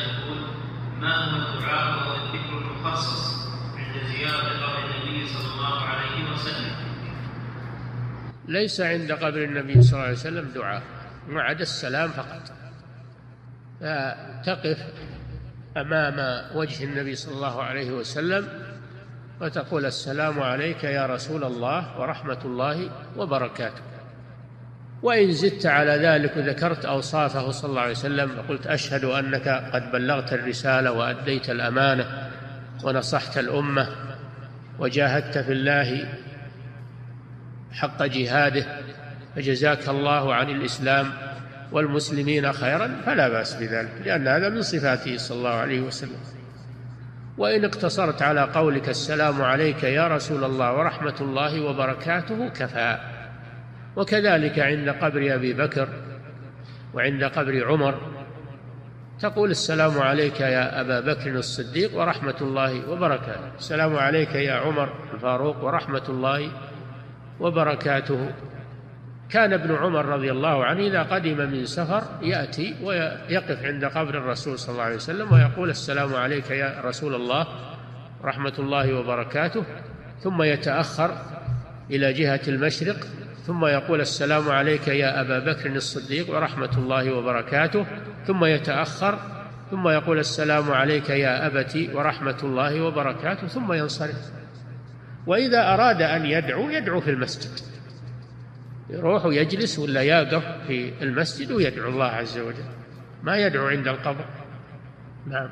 يقول ما هو الدعاء المخصص عند زيارة قبر النبي صلى الله عليه وسلم؟ ليس عند قبر النبي صلى الله عليه وسلم دعاء ما عدا السلام فقط تقف أمام وجه النبي صلى الله عليه وسلم وتقول السلام عليك يا رسول الله ورحمة الله وبركاته وإن زدت على ذلك وذكرت أوصافه صلى الله عليه وسلم وقلت أشهد أنك قد بلغت الرسالة وأديت الأمانة ونصحت الأمة وجاهدت في الله حق جهاده فجزاك الله عن الإسلام والمسلمين خيرا فلا بأس بذلك لأن هذا من صفاته صلى الله عليه وسلم. وإن اقتصرت على قولك السلام عليك يا رسول الله ورحمة الله وبركاته كفى. وكذلك عند قبر أبي بكر وعند قبر عمر تقول السلام عليك يا أبا بكر الصديق ورحمة الله وبركاته. السلام عليك يا عمر الفاروق ورحمة الله وبركاته. كان ابن عمر رضي الله عنه إذا قدم من سفر يأتي ويقف عند قبر الرسول صلى الله عليه وسلم ويقول السلام عليك يا رسول الله رحمة الله وبركاته. ثم يتأخر إلى جهة المشرق ثم يقول السلام عليك يا أبا بكر الصديق ورحمة الله وبركاته ثم يتأخر ثم يقول السلام عليك يا أبتي ورحمة الله وبركاته ثم ينصرف. وإذا أراد أن يدعو يدعو في المسجد. يروح ويجلس ولا يقف في المسجد ويدعو الله عز وجل. ما يدعو عند القبر. نعم.